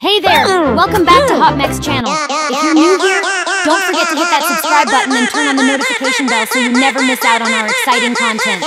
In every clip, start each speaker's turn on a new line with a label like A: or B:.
A: Hey there! Welcome back to Hopmex channel. If you're new here, don't forget to hit that subscribe button and turn on the notification bell so you never miss out on our exciting content.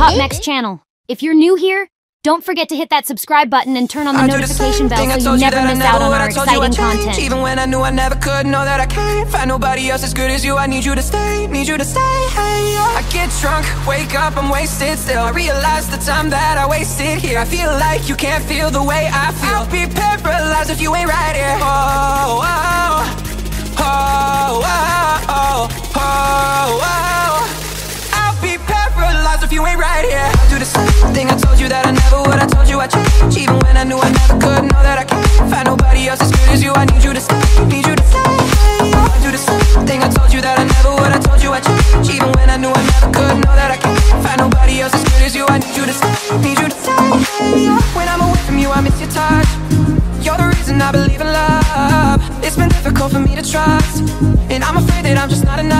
A: Hopmex channel. If you're new here, don't forget to hit that subscribe button and turn on the
B: I do the
A: notification bell so you never miss out on our
B: I told you
A: exciting content.
B: Even when I knew I never could, know that I can't find nobody else as good as you. I need you to stay, need you to stay. Hey, I get drunk, wake up, I'm wasted still. I realize the time that I wasted here. I feel like you can't feel the way I feel. I'll be paralyzed if you ain't right here. Oh, oh, oh, oh, oh, oh, oh. I'll be paralyzed if you ain't right here. I do the same thing I told you that I. I told you I'd change, even when I knew I never could. Know that I can't find nobody else as good as you. I need you to stay, need you to stay. I do the same thing I told you that I never would. I told you I'd change, even when I knew I never could. Know that I can't find nobody else as good as you. I need you to stay, need you to stay. When I'm away from you, I miss your touch. You're the reason I believe in love. It's been difficult for me to trust, and I'm afraid that I'm just not enough.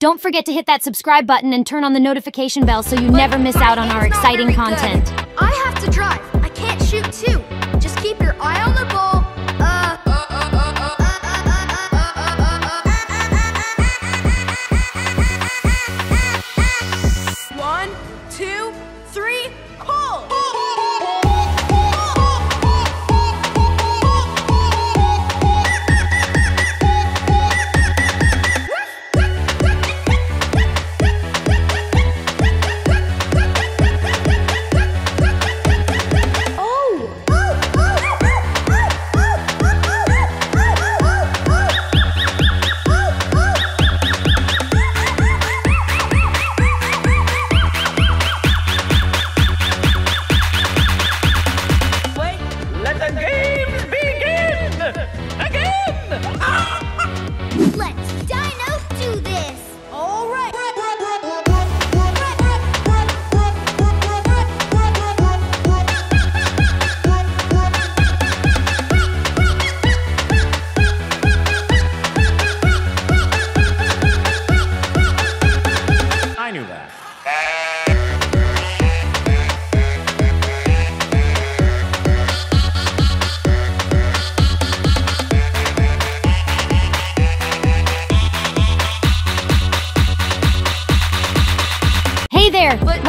A: don't forget to hit that subscribe button and turn on the notification bell so you never miss out on our exciting
C: good.
A: content.
C: I have to drive. I can't shoot too. Just keep your eye on the ball.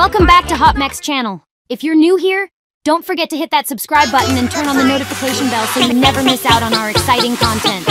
A: Welcome back to Hopmex channel. If you're new here, don't forget to hit that subscribe button and turn on the notification bell so you never miss out on our exciting content.